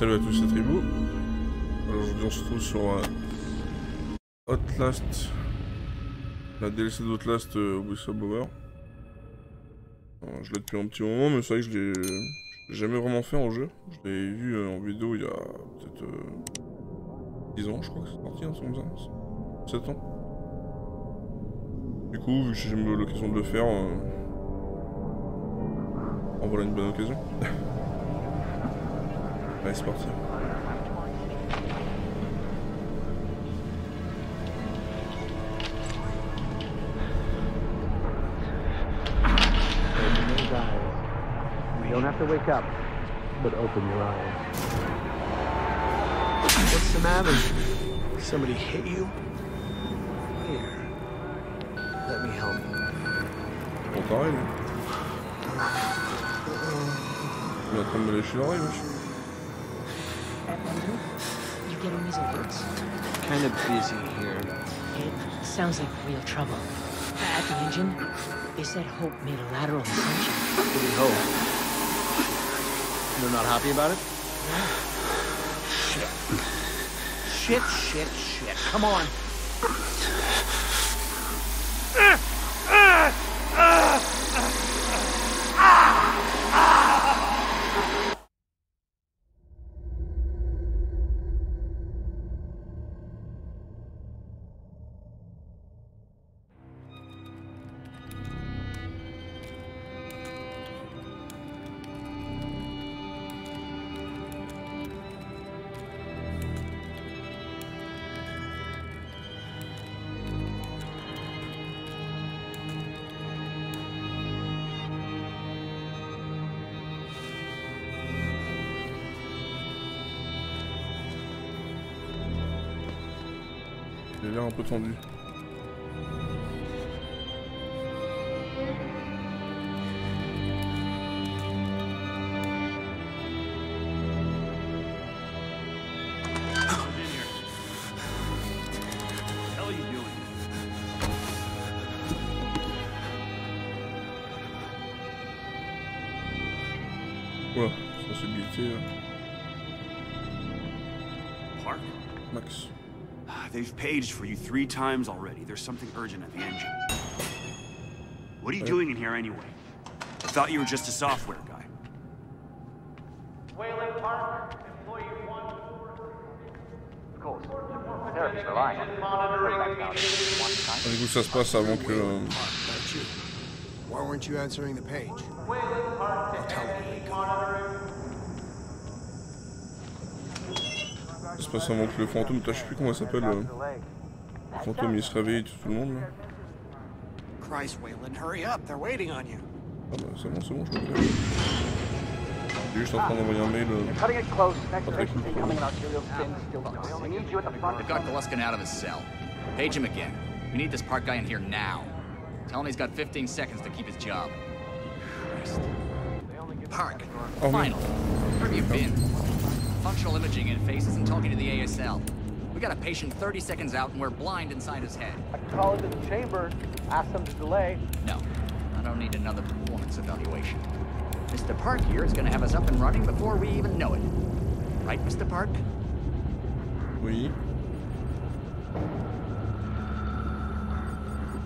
Salut à tous, c'est. Alors aujourd'hui on se retrouve sur euh, la DLC d'Outlast euh, Whistleblower. Alors, je l'ai depuis un petit moment, mais c'est vrai que je l'ai jamais vraiment fait en jeu. Je l'ai vu euh, en vidéo il y a peut-être euh, 10 ans, je crois que c'est sorti, hein, comme ça. 7 ans. Du coup, vu que j'ai l'occasion de le faire, euh, en voilà une bonne occasion. Allez, c'est parti. Open those eyes. You don't have to wake up, but open your eyes. What's the matter? Somebody hit you? Here. Let me help. Bon, pareil, lui. Il est en train de me lécher l'oreille, wesh. You getting these alerts? Kind of busy here. It sounds like real trouble. At the engine, they said Hope made a lateral ascension. What you hope? They're not happy about it? Shit. Shit, shit, shit. Come on. A l'air un peu tendu. They've paged for you three times already. There's something urgent at the engine. What are you Uh. doing in here anyway? I thought you were just a software guy. Wayland Park, employee one. Of course. Therapy's relying on it. Monitoring Back down. the One time. Ah, du coup, ça se avant que. you. Why weren't you answering the page? Wayland Park, I'll tell him. Ça se passe avant que le fantôme. Je sais plus comment il s'appelle. euh, Le fantôme il se réveille, tout, le monde là. Christ, Wayland, hurry up. They're waiting on you. Ah bah c'est bon, c'est bon, je peux faire. Juste en train d'envoyer un mail. euh, Pas très cool front. They've got Goluskin out of his cell. Page him again. We need this park guy in here now. Tell him he's got 15 seconds to keep his job. Christ. Park, Oh, finally. Where have you been? Functional imaging interface isn't talking to the ASL. We got a patient 30 seconds out and we're blind inside his head. I can call into the chamber. Ask them to delay. No, I don't need another performance evaluation. Mr. Park here is gonna have us up and running before we even know it. Right, Mr. Park? Oui.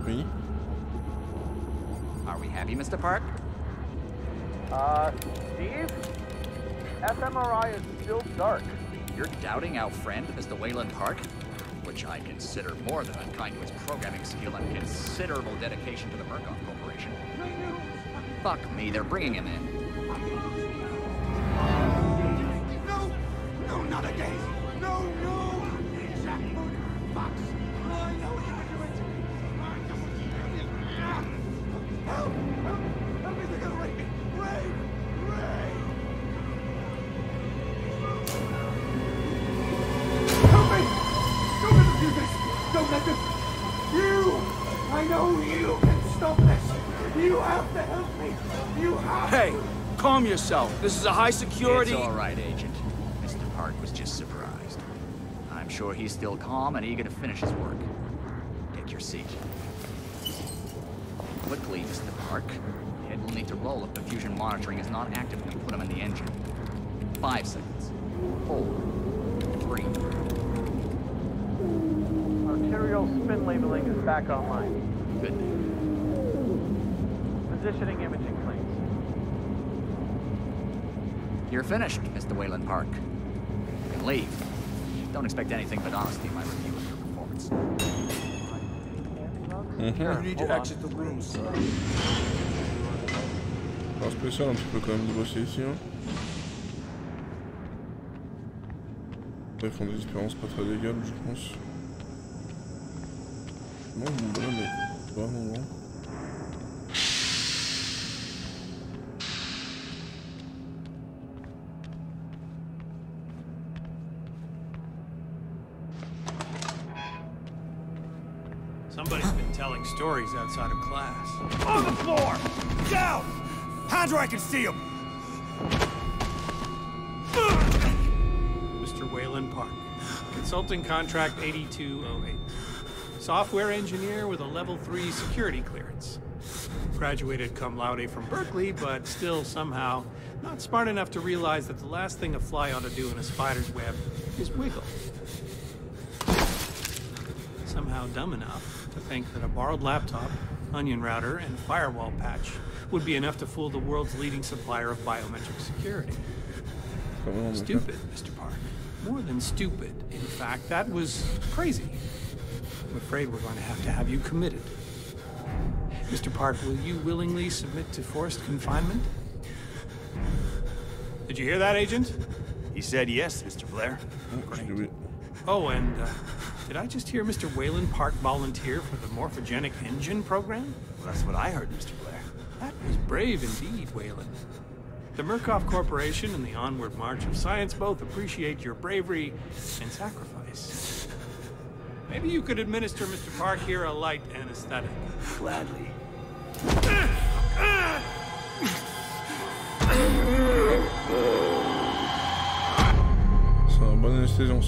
Oui. Are we happy, Mr. Park? Uh, Steve? fMRI is still dark. You're doubting our friend, Mr. Wayland Park? Which I consider more than unkind to his programming skill and considerable dedication to the Murkoff Corporation. Fuck me, they're bringing him in. I know you can stop this! You have to help me! You have Hey, calm yourself. This is a high security. It's all right, Agent. Mr. Park was just surprised. I'm sure he's still calm and eager to finish his work. Take your seat. Quickly, Mr. Park. Head will need to roll if the fusion monitoring is not active when we put him in the engine. Five seconds. Hold. Three. Arterial spin labeling is back online. Good. Positioning imaging planes. You're finished, Mr. Wayland Park. You can leave. Don't expect anything but honesty in my review of your performance. Mhm. You need to exit the room, sir. Pas spécial un petit peu quand même de bosser ici. Hein. Ils font des expériences pas très légales, je pense. Non, mon bonhomme vraiment. Somebody's been telling stories outside of class. On the floor! Down! Hands where I can see them! Mr. Wayland Park, consulting contract 8208. Software engineer with a level 3 security clearance. Graduated cum laude from Berkeley, but still somehow not smart enough to realize that the last thing a fly ought to do in a spider's web is wiggle. Somehow dumb enough to think that a borrowed laptop, onion router, and firewall patch would be enough to fool the world's leading supplier of biometric security. Pas vraiment mon cas. Stupid, Mr. Park. More than stupid. In fact, that was crazy. I'm afraid we're going to have to have you committed. Mr. Park, will you willingly submit to forced confinement? Did you hear that, Agent? He said yes, Mr. Blair. Oh, j'ai. Oh, and uh, did I just hear Mr. Wayland Park volunteer for the morphogenic engine program? Well, that's what I heard, Mr. Blair. That was brave indeed, Wayland. The Murkoff Corporation and the Onward March of Science both appreciate your bravery and sacrifice. Maybe you could administer Mr. Park here a light anesthetic. Gladly. C'est un bon anesthésiant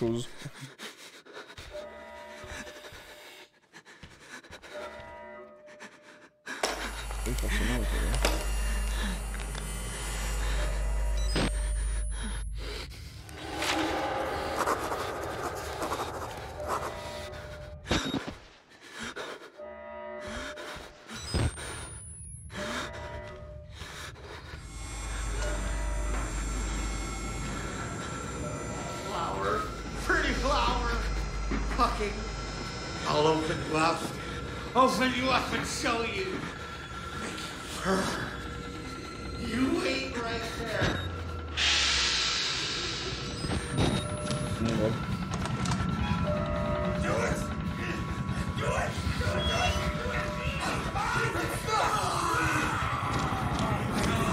chose.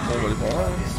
Vamos ali pra.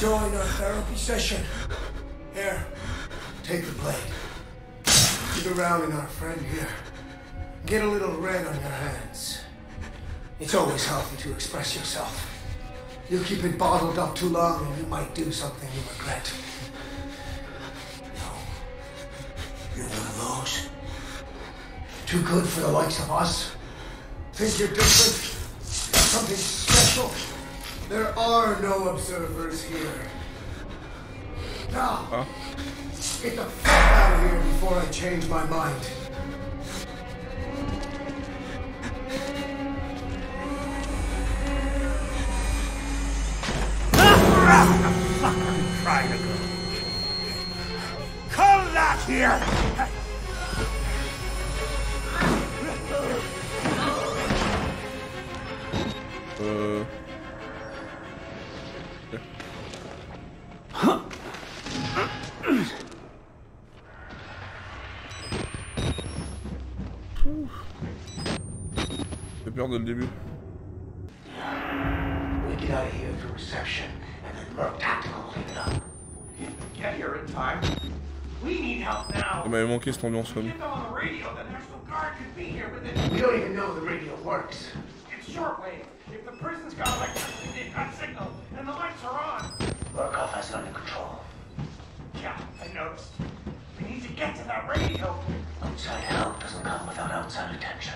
Join our therapy session? Here, take the blade. Keep it rounding our friend here. Get a little red on your hands. It's always healthy to express yourself. You keep it bottled up too long and you might do something you regret. No. You're one of those. Too good for the likes of us. Think you're different? There are no observers here. Now, get the fuck out of here before I change my mind. Try to go. Come back here! Euh... We get out of here through reception and then Merc Tactical clean it up. Get here in time. We need help now. We don't even know the radio works. It's shortwave. If the prison's got electricity, they've got signal and the lights are on. Murkoff has it under control. Yeah, I noticed. We need to get to that radio. Outside help doesn't come without outside attention.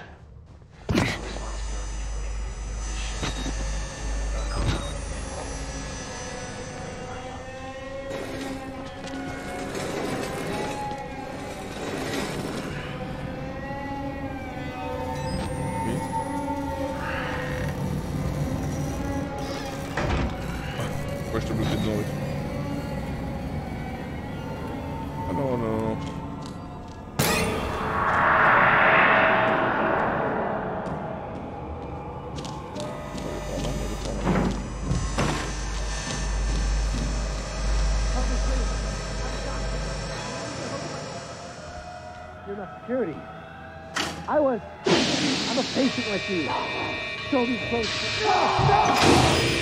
Security. I was. I'm a patient like you. Me close. Oh, Another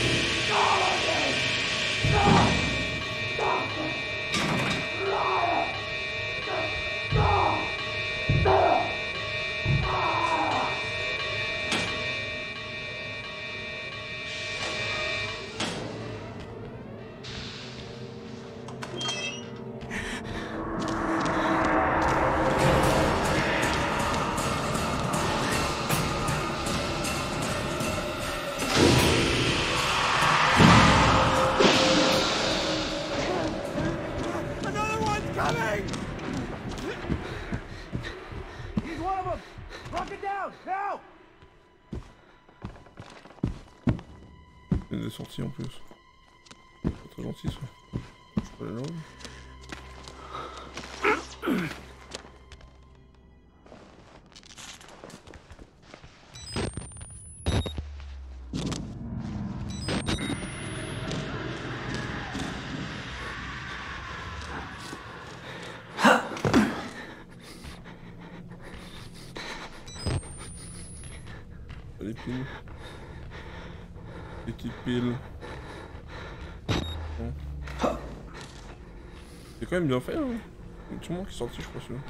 Pas très gentil ça. Je. Les piles. Les petites piles. Bon. C'est quand même bien fait, hein. Tout le monde qui est sorti, je crois, celui-là.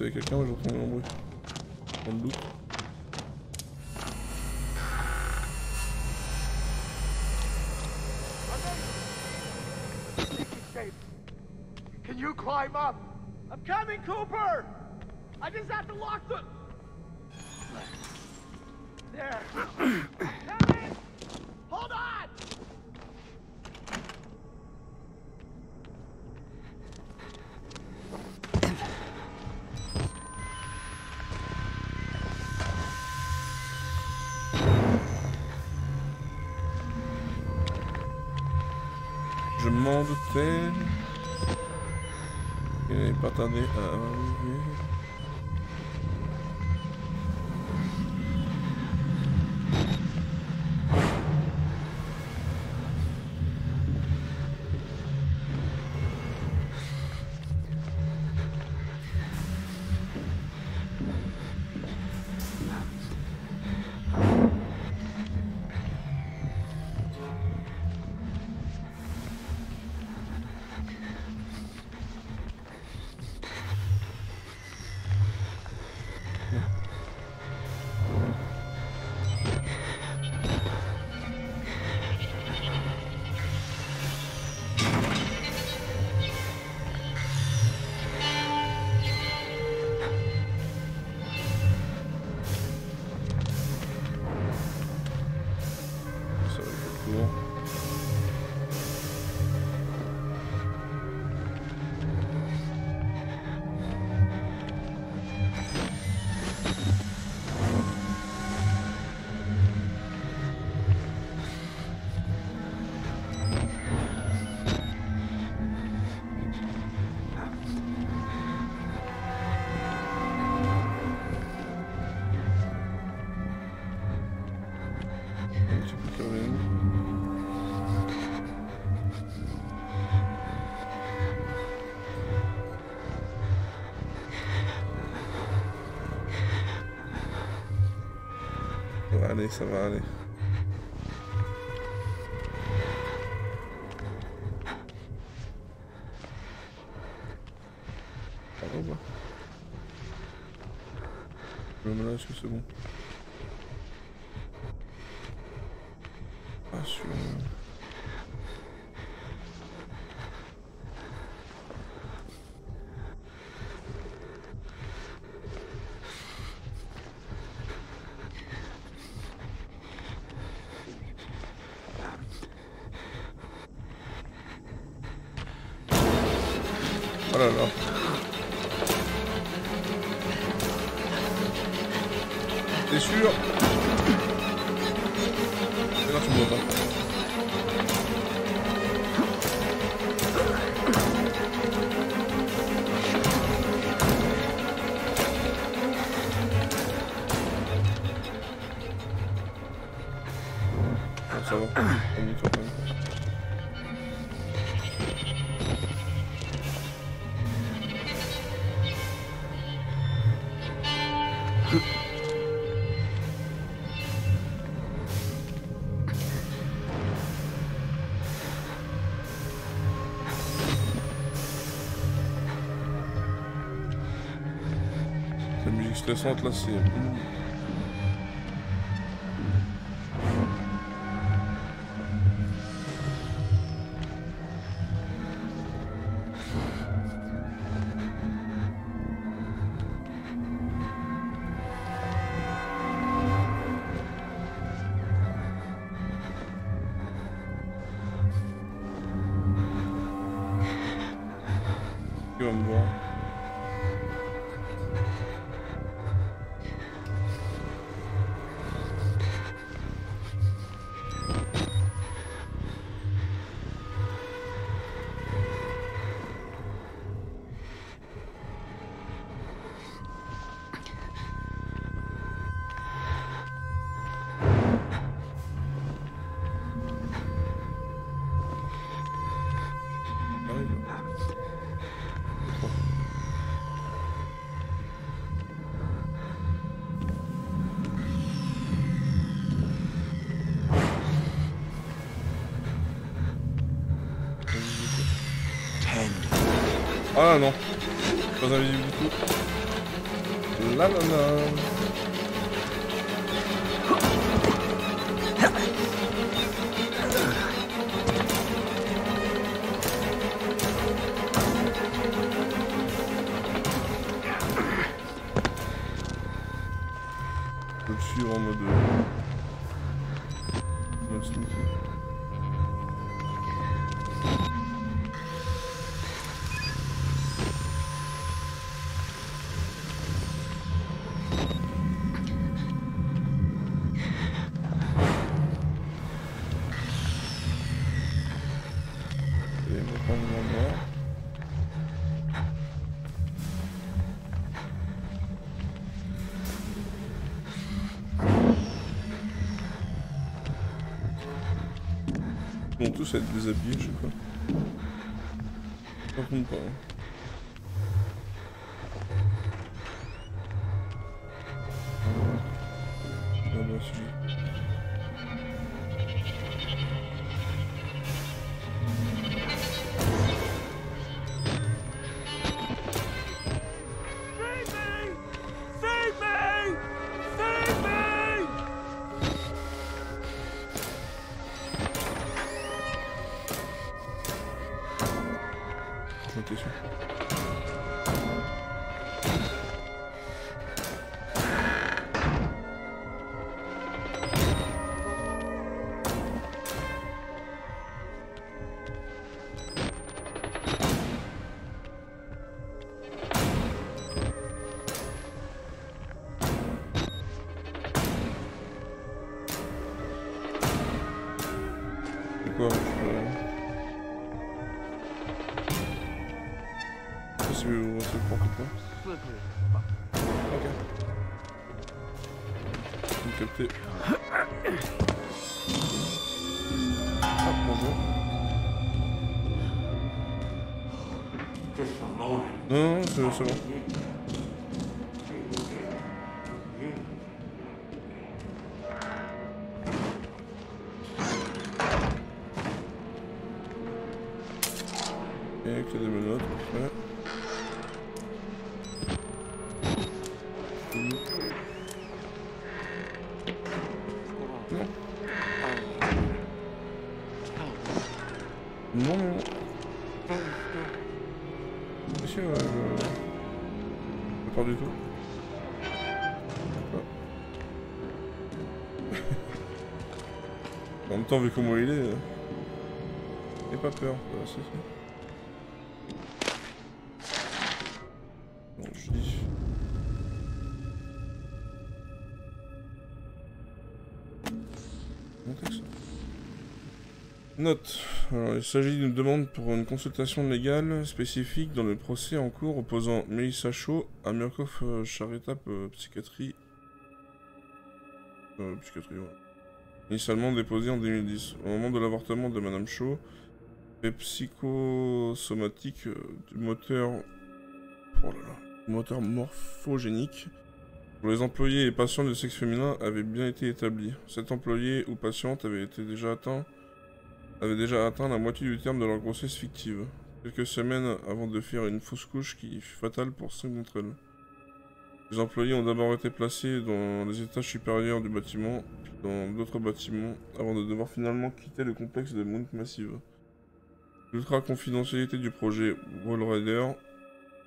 s'il y a quelqu'un, moi je retourne mon bruit. On le doute. attendez. Euh... Somebody. T'es sûr? São Atlanceiro. Ah non. Pas invisible du tout. La la la. Tous être déshabillés, je sais. Par contre pas. A des menottes. Mhm. Non. Non, non. Monsieur, euh... Pas du tout. En même temps, vu comment il est... Euh... N'aie pas peur, voilà, c'est ça. Note. Il s'agit d'une demande pour une consultation légale spécifique dans le procès en cours opposant Melissa Shaw à Murkoff euh, Charitable euh, Psychiatrie. Euh, psychiatrie, ouais. Initialement déposé en 2010. Au moment de l'avortement de Madame Shaw, fait psychosomatique euh, du moteur. Oh là là. du moteur morphogénique pour les employés et patients du sexe féminin avait bien été établi. Cet employé ou patiente avait été déjà atteint avait déjà atteint la moitié du terme de leur grossesse fictive, quelques semaines avant de faire une fausse couche qui fut fatale pour cinq d'entre elles. Les employés ont d'abord été placés dans les étages supérieurs du bâtiment, puis dans d'autres bâtiments, avant de devoir finalement quitter le complexe de Mount Massive. L'ultra-confidentialité du projet Wall Rider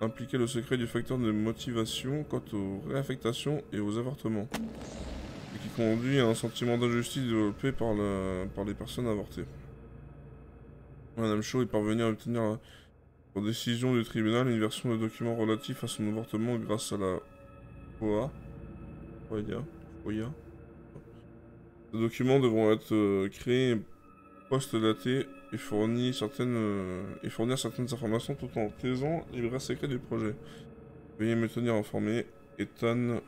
impliquait le secret du facteur de motivation quant aux réaffectations et aux avortements, et qui conduit à un sentiment d'injustice développé par les personnes avortées. Madame Shaw est parvenue à obtenir, euh, pour décision du tribunal, une version de document relatif à son avortement grâce à la FOA. FOIA. Ces documents devront être euh, créés post-datés et fournir certaines, euh, et fournir certaines informations tout en taisant les vrais secrets du projet. Veuillez me tenir informé. Ethan.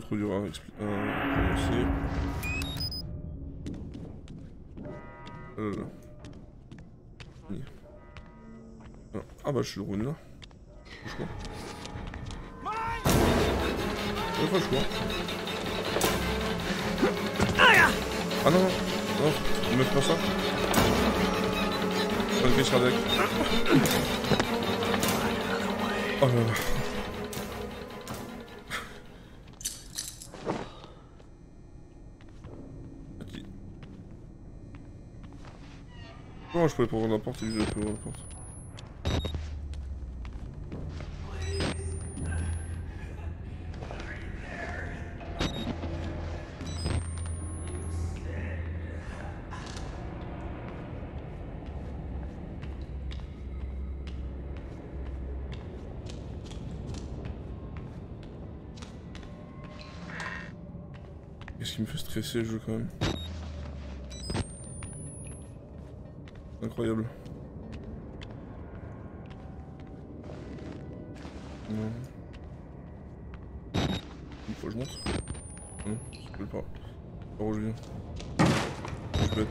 Trop dur à à prononcer. Ah, Ah bah je suis le rune là. Je crois. Ouais, je crois. Ah non, non, non, ne me pas ça. Pas de crise cardiaque. Oh là là. Je pouvais pas ouvrir la porte lui je peux ouvrir la porte Qu'est-ce qui me fait stresser le jeu quand même? Incroyable. Non. Il faut que je monte Non, je peux pas. Par où je viens Je suis bête.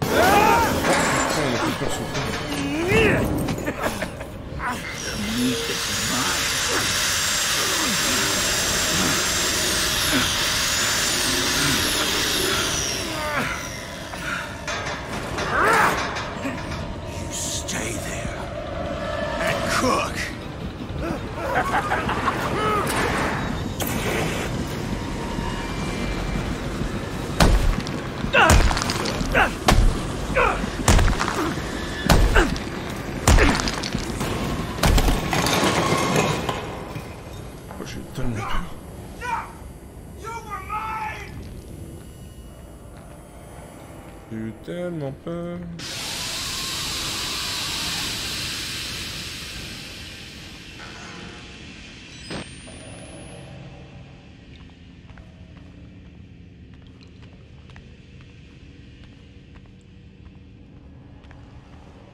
Putain, il a fait peur son frère. You stay there and cook. Oh, j'ai tellement peur. J'ai eu tellement peur.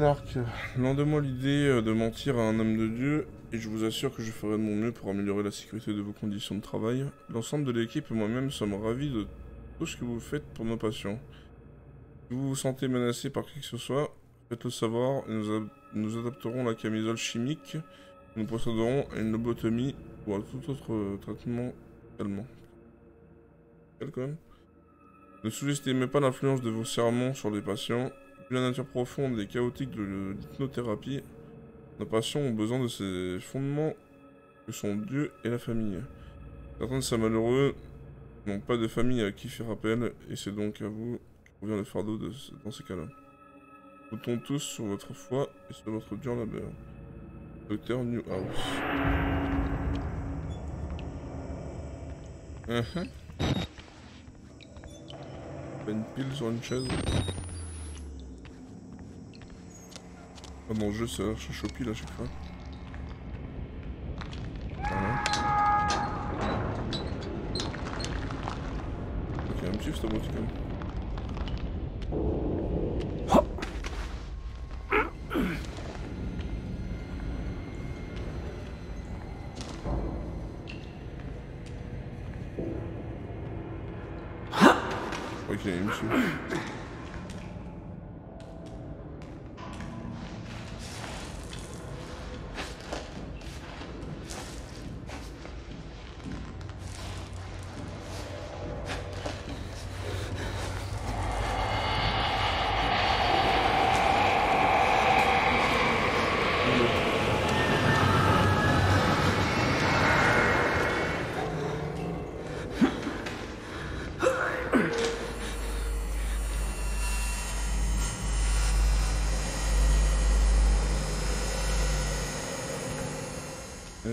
Clark, loin de l'idée euh, de mentir à un homme de Dieu, et je vous assure que je ferai de mon mieux pour améliorer la sécurité de vos conditions de travail. L'ensemble de l'équipe et moi-même sommes ravis de tout ce que vous faites pour nos patients. Si vous vous sentez menacé par qui que ce soit, faites-le savoir et nous, ad- nous adapterons la camisole chimique. Nous procéderons à une lobotomie ou à tout autre euh, traitement même Ne sous-estimez pas l'influence de vos sermons sur les patients. La nature profonde et chaotique de l'hypnothérapie, nos patients ont besoin de ces fondements que sont Dieu et la famille. Certains de ces malheureux n'ont pas de famille à qui faire appel, et c'est donc à vous que revient le fardeau dans ces cas-là. Comptons tous sur votre foi et sur votre dur labeur. Docteur Newhouse. Mhm. Pas une pile sur une chaise. Ah le jeu ça cherche au pile à chaque fois. Voilà. Ok, elle me suit cette boîte quand même.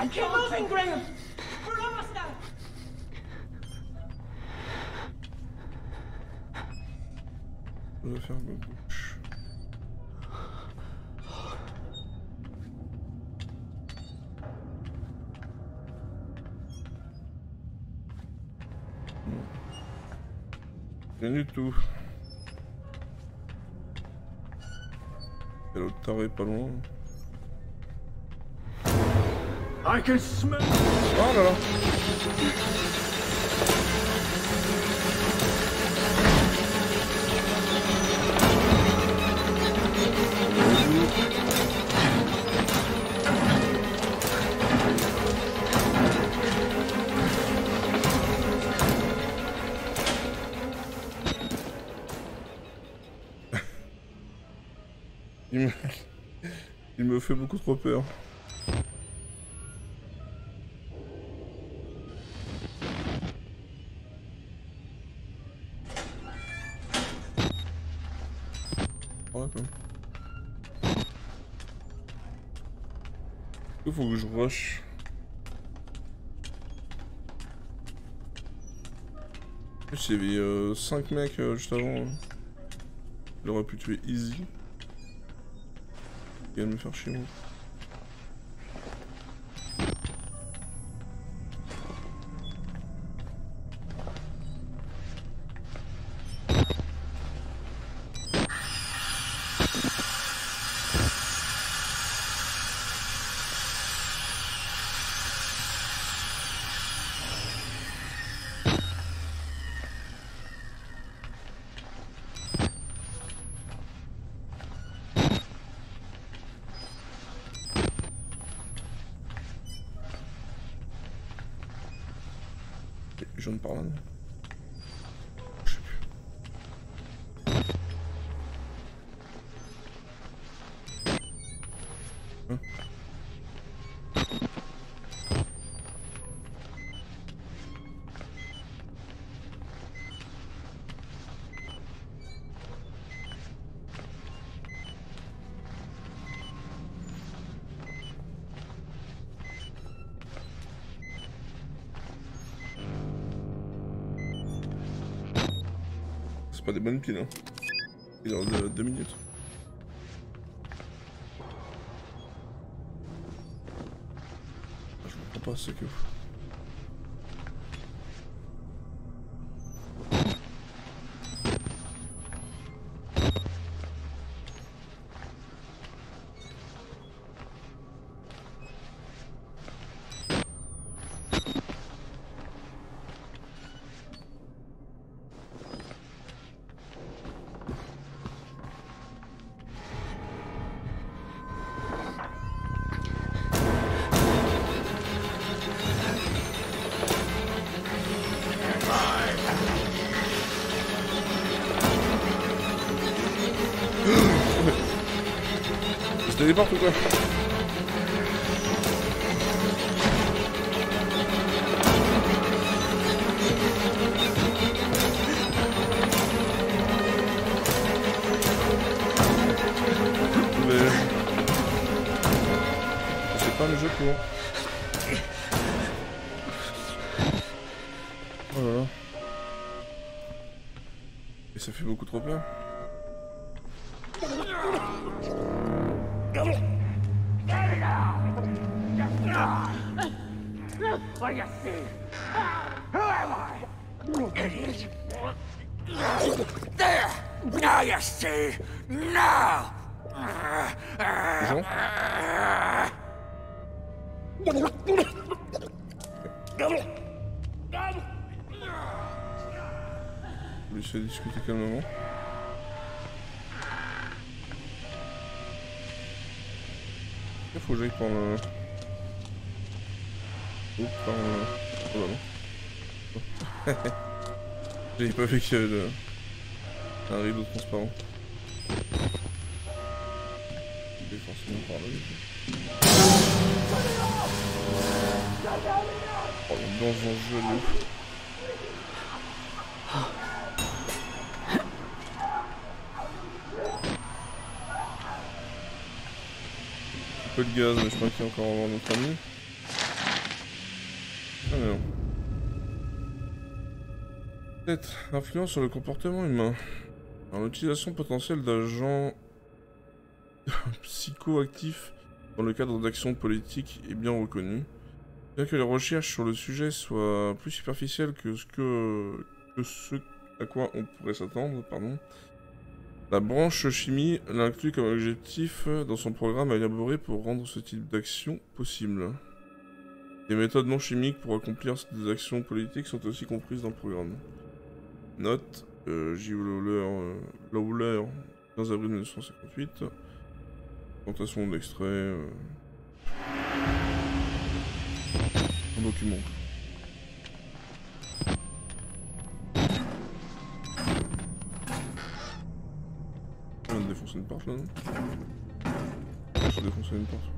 I you. Graham! We're bouche. Rien du tout. L'autre taré pas loin. Il me fait beaucoup trop peur. Faut que je rush. En il y avait 5 mecs euh, juste avant. Il aurait pu tuer easy. Il va me faire chier. moi. Je viens Pas des bonnes piles, hein. Il en a deux minutes. Ah, Je comprends pas ce que. Téléporte ou quoi Mais... C'est pas le jeu pour. Oh là là. Et ça fait beaucoup trop peur. See! Now! Je vais essayer de discuter calmement. Il faut que j'aille par le... Ou par le... Oh là non. J'avais pas vu avait le... un rideau transparent. Je vais forcément par là. Oh l'ambiance dans ce jeu de. Un peu de gaz, mais je crois qu'il y a encore avoir notre ami. Ah mais non. Peut-être influence sur le comportement humain. Alors, l'utilisation potentielle d'agents psychoactifs dans le cadre d'actions politiques est bien reconnue. Bien que les recherches sur le sujet soient plus superficielles que ce, que, que ce à quoi on pourrait s'attendre, pardon, la branche chimie l'inclut comme objectif dans son programme à élaborer pour rendre ce type d'action possible. Des méthodes non chimiques pour accomplir des actions politiques sont aussi comprises dans le programme. Note, euh, J. Lawler, euh, Lawler, 15 avril 1958. Présentation d'extrait. Euh... Un document. On de défoncer une porte là, non? Je vais défoncer une porte.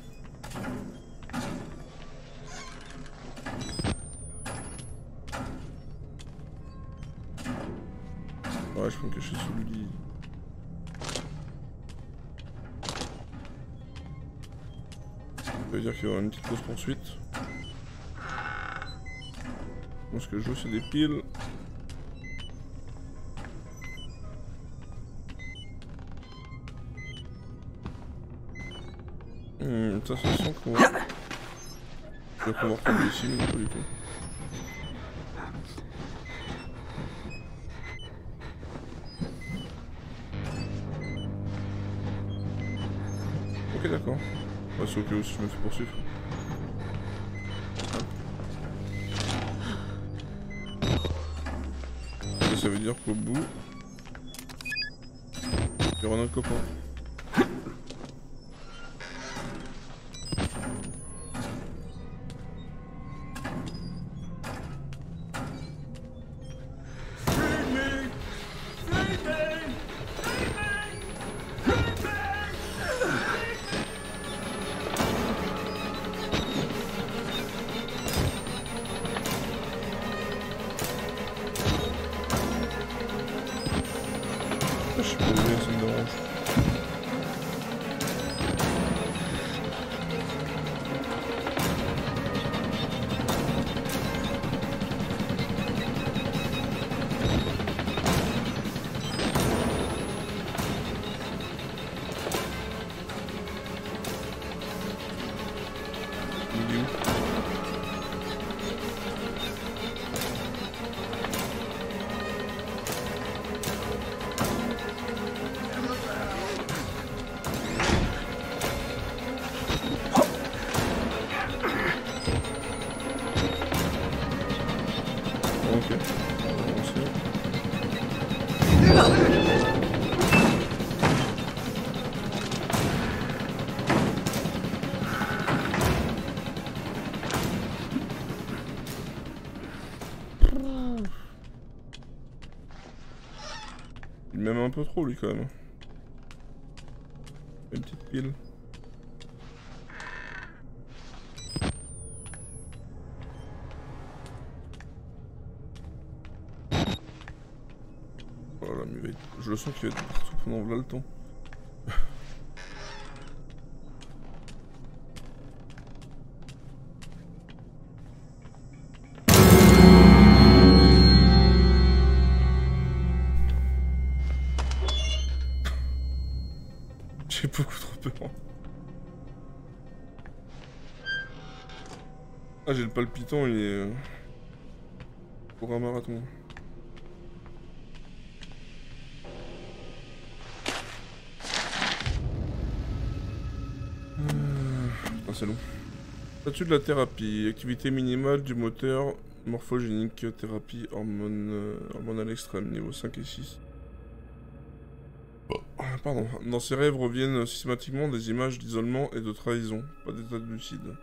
y une petite pause poursuite. Moi, ce que je veux, c'est des piles. Hmm, ça, ça sent qu'on va... Je qu'on va retomber ici, mais pas du tout. C'est ok aussi, je me fais poursuivre. Ça veut dire qu'au bout... Il y aura notre copain. Je suis pas désolé, ça peu trop lui quand même. Une petite pile. Voilà, être- je le sens qu'il va être partout pendant là le temps. J'ai beaucoup trop peur. Ah, j'ai le palpitant, il est. euh, Pour un marathon. C'est long. Statut de la thérapie. Activité minimale du moteur morphogénique. Thérapie hormone, euh, hormonale extrême. Niveau 5 et 6. Pardon. Dans ses rêves reviennent systématiquement des images d'isolement et de trahison. Pas d'état lucide.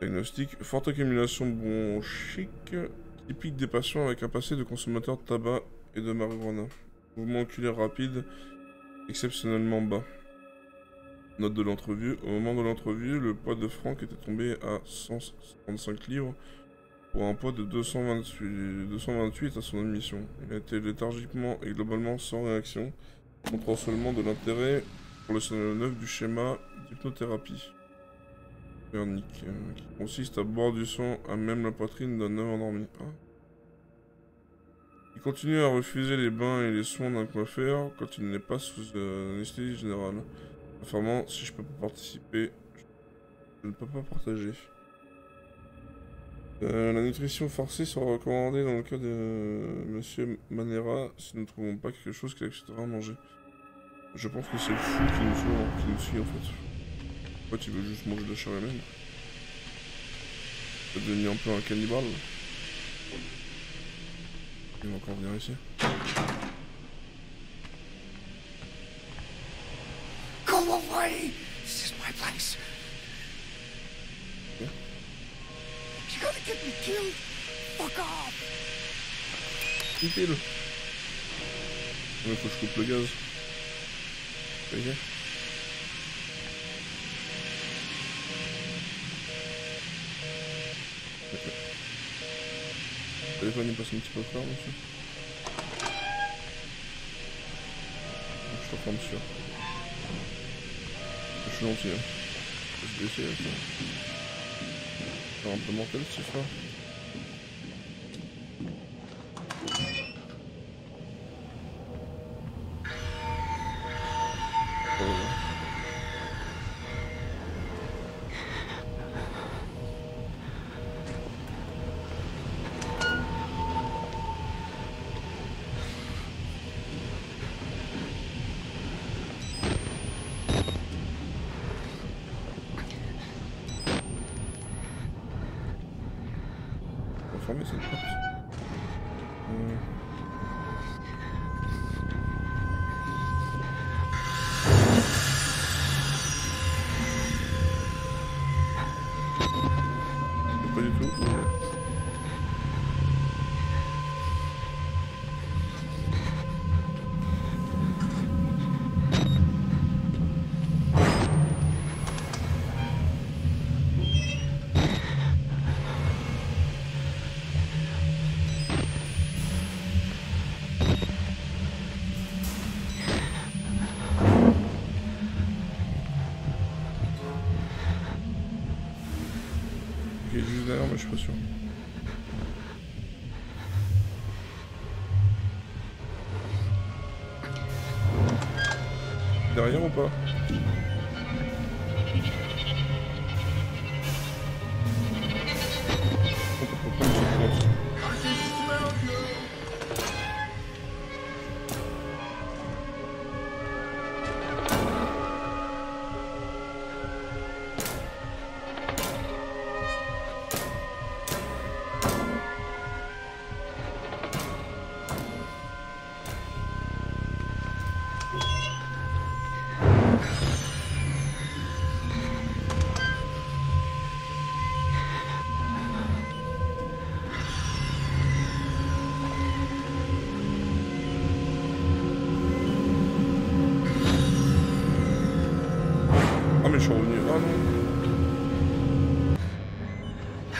Diagnostic. Forte accumulation bronchique. Typique des patients avec un passé de consommateur de tabac et de marijuana. Mouvement oculaire rapide. Exceptionnellement bas. Note de l'entrevue. Au moment de l'entrevue, le poids de Franck était tombé à 135 livres pour un poids de 228, 228 à son admission. Il a été léthargiquement et globalement sans réaction, montrant seulement de l'intérêt pour le scénario neuf du schéma d'hypnothérapie. Euh, qui consiste à boire du sang à même la poitrine d'un homme endormi. Ah. Il continue à refuser les bains et les soins d'un coiffeur quand il n'est pas sous euh, anesthésie générale. Affirmant, si je peux pas participer, je ne peux pas partager. Euh, la nutrition forcée sera recommandée dans le cas de euh, Monsieur Manera si nous ne trouvons pas quelque chose qu'il acceptera à manger. Je pense que c'est le fou qui nous, suit, en fait. En fait, il veut juste manger de la chair humaine. Il va devenir un peu un cannibale. Il va encore venir ici. Go away! This is my place. Fuck off. Pile. Il faut que je coupe le gaz. Ok. Le téléphone il passe un petit peu fort, monsieur. Je t'enferme sûr. Je suis gentil, hein. Je vais essayer, ça. C'est un peu mortel, ce frère.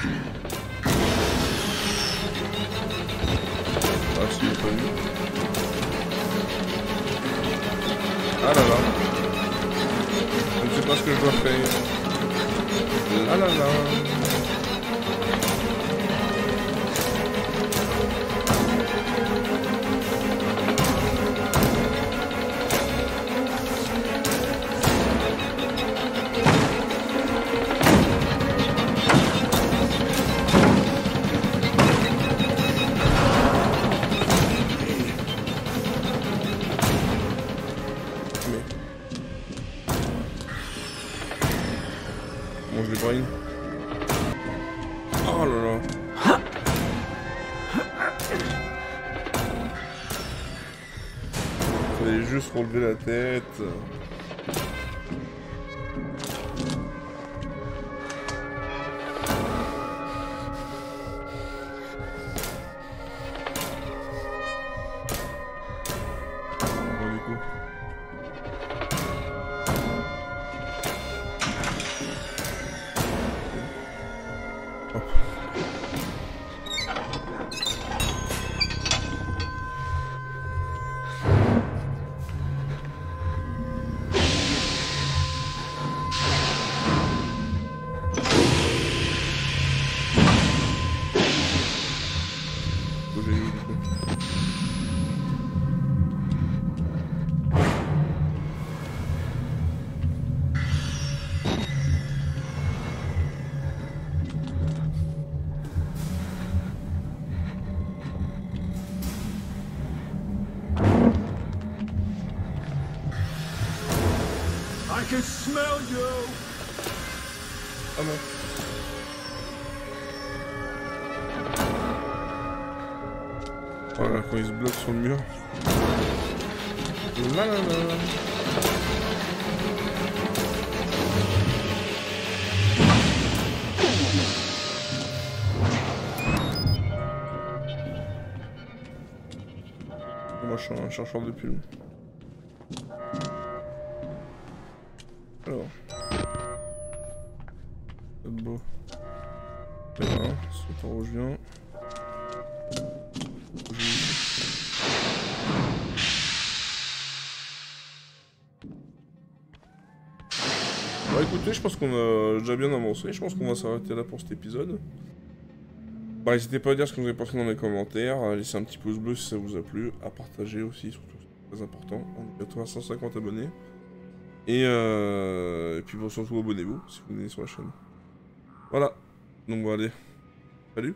Ah j'ai pas vu. Ah là là. Je ne sais pas ce que je dois faire. Là là là. Juste smell you! Ah non. Voilà, quand il se bloque sur le mur. La la la. Moi je suis un chercheur de plumes. Qu'on a déjà bien avancé. Je pense qu'on va s'arrêter là pour cet épisode. Bah n'hésitez pas à dire ce que vous avez pensé dans les commentaires, à laisser un petit pouce bleu si ça vous a plu, à partager aussi, surtout, c'est très important. On est bientôt à 150 abonnés. Et, euh, et puis surtout abonnez-vous si vous venez sur la chaîne. Voilà. Donc bon allez. Salut